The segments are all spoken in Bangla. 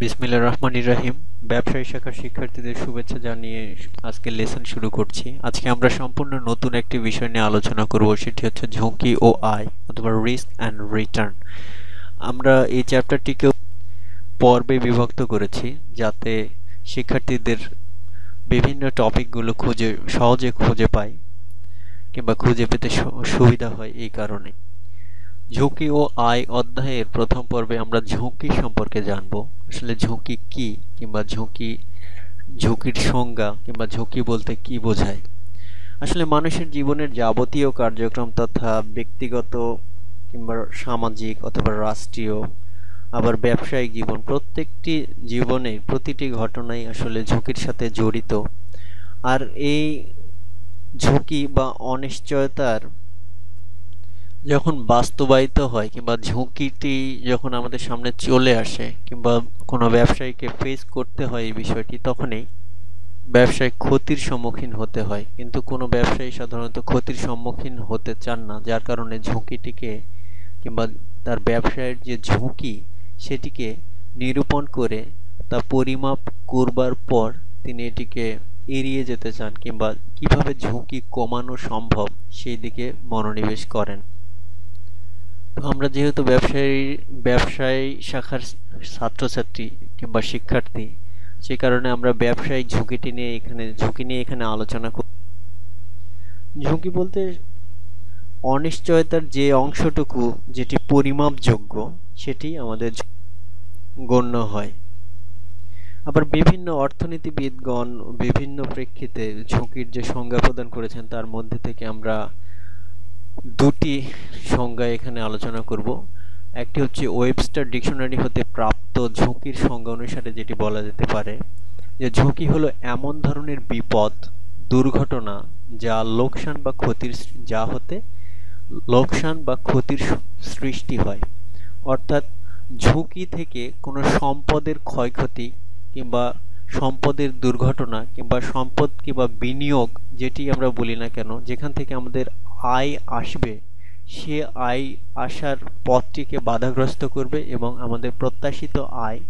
বিসমিল্লা রহমান রাহিম। ব্যবসায়ী শাখার শিক্ষার্থীদের শুভেচ্ছা জানিয়ে আজকে লেসন শুরু করছি। আজকে আমরা সম্পূর্ণ নতুন একটি বিষয় নিয়ে আলোচনা করব, সেটি হচ্ছে ঝুঁকি ও আয় অথবা রিস্ক অ্যান্ড রিটার্ন আমরা এই চ্যাপ্টারটিকে পর্বে বিভক্ত করেছি, যাতে শিক্ষার্থীদের বিভিন্ন টপিকগুলো খুঁজে, সহজে খুঁজে পায় কিংবা খুঁজে পেতে সুবিধা হয় এই কারণে। ঝুঁকি ও আয় অধ্যায়ের প্রথম পর্বে আমরা ঝুঁকি সম্পর্কে জানব। আসলে ঝুঁকি কি কিংবা ঝুঁকি, ঝুঁকির সংজ্ঞা কিংবা ঝুঁকি বলতে কি বোঝায়? আসলে মানুষের জীবনের যাবতীয় কার্যক্রম তথা ব্যক্তিগত কিংবা সামাজিক অথবা রাষ্ট্রীয়, আবার ব্যবসায়িক জীবন, প্রত্যেকটি জীবনে প্রতিটি ঘটনাই আসলে ঝুঁকির সাথে জড়িত। আর এই ঝুঁকি বা অনিশ্চয়তার যখন বাস্তবায়িত হয় কিংবা ঝুঁকিটি যখন আমাদের সামনে চলে আসে কিংবা কোনো ব্যবসায়ীকে ফেস করতে হয় এই বিষয়টি, তখনই ব্যবসায় ক্ষতির সম্মুখীন হতে হয়। কিন্তু কোনো ব্যবসায়ী সাধারণত ক্ষতির সম্মুখীন হতে চান না, যার কারণে ঝুঁকিটিকে কিংবা তার ব্যবসায়ের যে ঝুঁকি, সেটিকে নিরূপণ করে তা পরিমাপ করবার পর তিনি এটিকে এড়িয়ে যেতে চান কিংবা কীভাবে ঝুঁকি কমানো সম্ভব, সেই দিকে মনোনিবেশ করেন। আমরা যেহেতু ব্যবসায়ী ব্যবসায়ী শাখার ছাত্রছাত্রী কিংবা শিক্ষার্থী, সে কারণে আমরা ব্যবসায়িক ঝুঁকিটি নিয়ে এখানে, ঝুঁকি নিয়ে এখানে আলোচনা করি ঝুঁকি বলতে অনিশ্চয়তার যে অংশটুকু যেটি পরিমাপযোগ্য, সেটি আমাদের গণ্য হয়। আবার বিভিন্ন অর্থনীতিবিদগণ বিভিন্ন প্রেক্ষিতে ঝুঁকির যে সংজ্ঞা প্রদান করেছেন, তার মধ্যে থেকে আমরা দুটি সংজ্ঞা এখানে আলোচনা করব। একটি হচ্ছে ওয়েবস্টার ডিকশনারি হতে প্রাপ্ত ঝুঁকির সংজ্ঞা অনুসারে যেটি বলা যেতে পারে, যে ঝুঁকি হলো এমন ধরনের বিপদ, দুর্ঘটনা, যা লোকসান বা ক্ষতির যা হতে লোকসান বা ক্ষতির সৃষ্টি হয়। অর্থাৎ ঝুঁকি থেকে কোনো সম্পদের ক্ষয়ক্ষতি কিংবা সম্পদের দুর্ঘটনা কিংবা সম্পদ কিংবা বিনিয়োগ যেটি আমরা বলি না কেন, যেখান থেকে আমাদের আয় আসবে, সে আয় আসার পথটিকে বাধাগ্রস্ত করবে এবং আমাদের প্রত্যাশিত আয়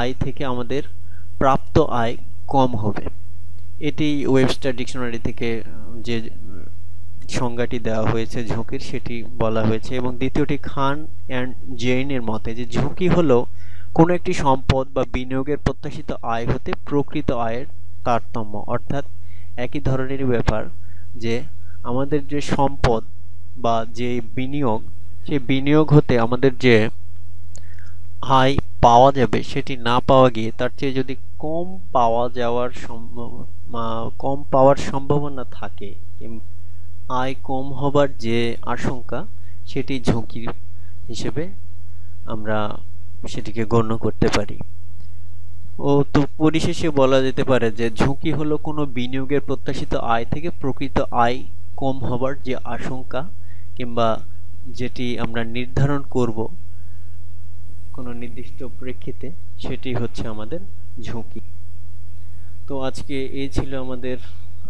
আয় থেকে আমাদের প্রাপ্ত আয় কম হবে। এটি ওয়েবস্টার ডিকশনারি থেকে, যে সংজ্ঞাটি দেওয়া হয়েছে ঝুঁকির, সেটি বলা হয়েছে এবং দ্বিতীয়টি খান অ্যান্ড জেইনের মতে যে ঝুঁকি হলো কোনো একটি সম্পদ বা বিনিয়োগের প্রত্যাশিত আয় হতে প্রকৃত আয়ের তারতম্য। অর্থাৎ একই ধরনের ব্যাপার যে আমাদের যে সম্পদ বা যে বিনিয়োগ, সেই বিনিয়োগ হতে আমাদের যে আয় পাওয়া যাবে, সেটি না পাওয়া গিয়ে তার চেয়ে যদি কম পাওয়া যাওয়ার কম পাওয়ার সম্ভাবনা থাকে আয় কম হবার যে আশঙ্কা, সেটি ঝুঁকি হিসেবে আমরা সেটিকে গণ্য করতে পারি। ও তো পরিশেষে বলা যেতে পারে যে ঝুঁকি হলো কোনো বিনিয়োগের প্রত্যাশিত আয় থেকে প্রকৃত আয় কম হবার যে আশঙ্কা কিংবা যেটি আমরা নির্ধারণ করব কোনো নির্দিষ্ট প্রেক্ষিতে, সেটি হচ্ছে আমাদের ঝুঁকি। তো আজকে এই ছিল আমাদের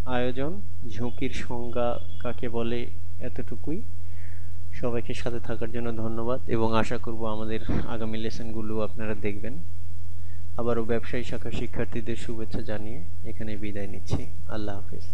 আয়োজন। ঝুঁকির সংজ্ঞা কাকে বলে এতটুকুই। সবাইকে সাথে থাকার জন্য ধন্যবাদ এবং আশা করব আমাদের আগামী লেসনগুলো আপনারা দেখবেন। আবারও ব্যবসায়ী শাখার শিক্ষার্থীদের শুভেচ্ছা জানিয়ে এখানে বিদায় নিচ্ছি। আল্লাহ হাফিজ।